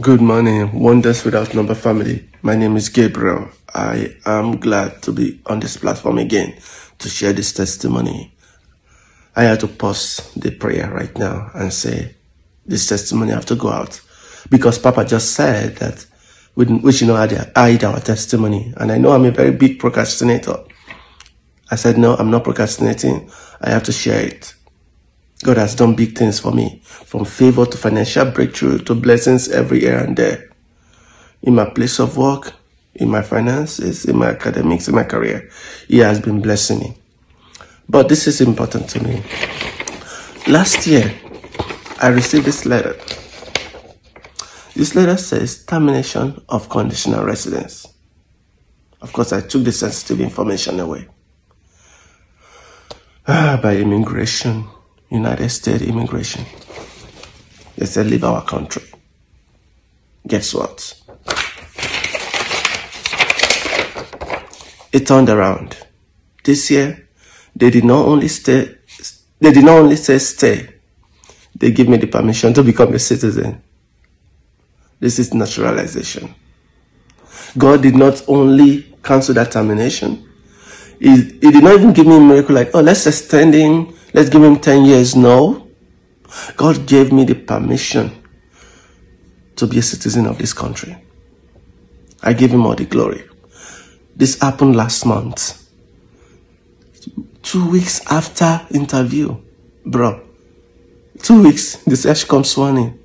Good morning, Wonders Without Number family. My name is Gabriel. I am glad to be on this platform again to share this testimony. I had to pause the prayer right now and say, this testimony have to go out because Papa just said that we, we should not hide our testimony. And I know I'm a very big procrastinator. I said, no, I'm not procrastinating. I have to share it. God has done big things for me, from favor to financial breakthrough to blessings every year and there. In my place of work, in my finances, in my academics, in my career, He has been blessing me. But this is important to me. Last year, I received this letter. This letter says termination of conditional residence. Of course, I took the sensitive information away. Ah, by immigration, United States immigration. They said, leave our country. Guess what? It turned around. This year, they did not only stay, they did not only say stay, they give me the permission to become a citizen. This is naturalization. God did not only cancel that termination, he, he did not even give me a miracle like, oh, let's extend him Let's give him 10 years. No. God gave me the permission to be a citizen of this country. I give him all the glory. This happened last month. Two weeks after interview, bro. Two weeks, the search comes in.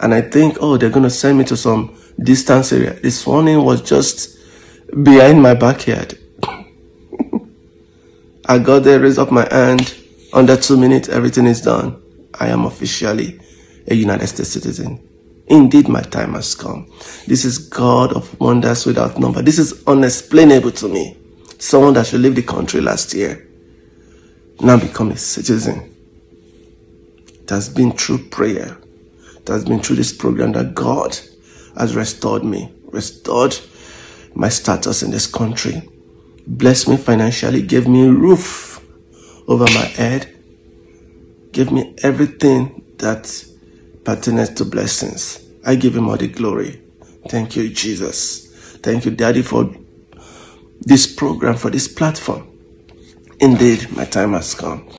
And I think, oh, they're going to send me to some distance area. This warning was just behind my backyard. I got there, raised up my hand. Under two minutes, everything is done. I am officially a United States citizen. Indeed, my time has come. This is God of wonders without number. This is unexplainable to me. Someone that should leave the country last year now become a citizen. It has been through prayer. It has been through this program that God has restored me, restored my status in this country blessed me financially, gave me a roof over my head, gave me everything that pertains to blessings. I give him all the glory. Thank you, Jesus. Thank you, Daddy, for this program, for this platform. Indeed, my time has come.